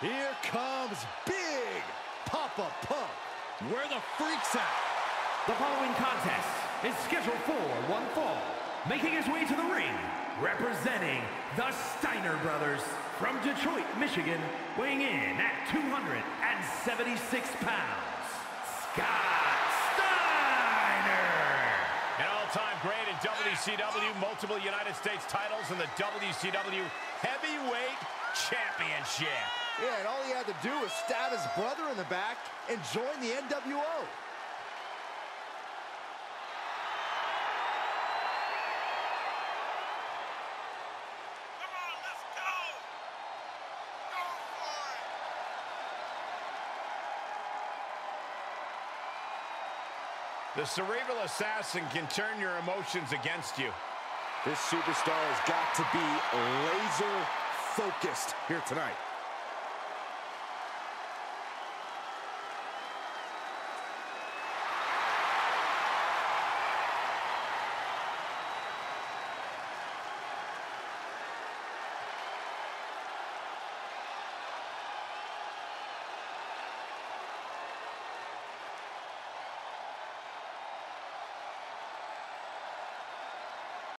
Here comes Big Papa Pump. Where the freaks at? The following contest is scheduled for one fall. Making his way to the ring, representing the Steiner Brothers from Detroit, Michigan, weighing in at 276 pounds, Scott Steiner! An all-time great in WCW, multiple United States titles, and the WCW Heavyweight Championship. Yeah, and all he had to do was stab his brother in the back and join the NWO. Come on, let's go! Go for it! The cerebral assassin can turn your emotions against you. This superstar has got to be laser focused here tonight.